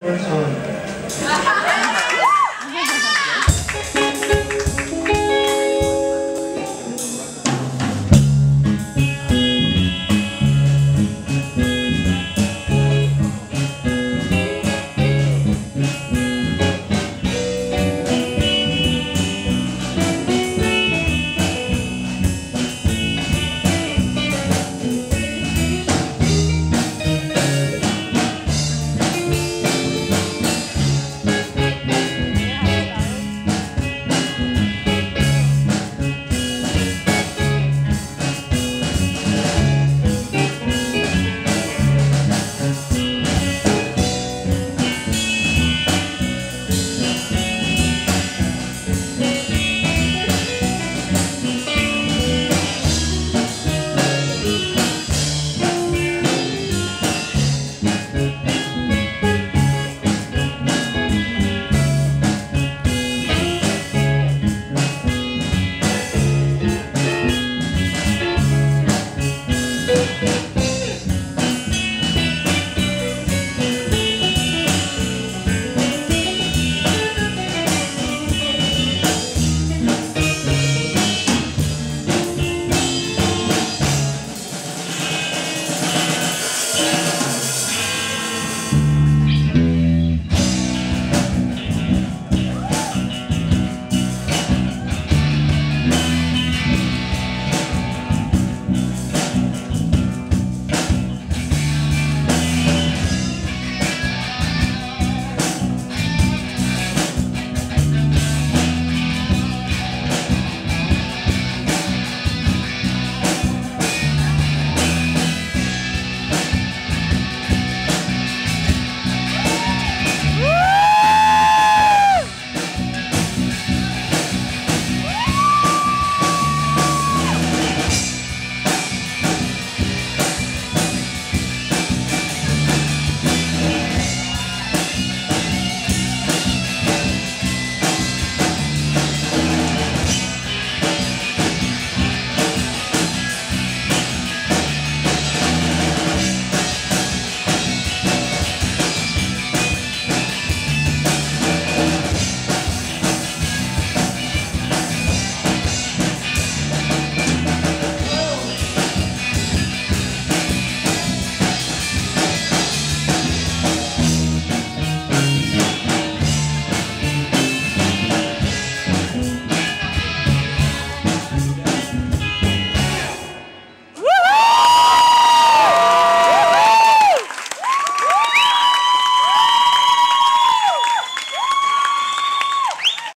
그렇죠.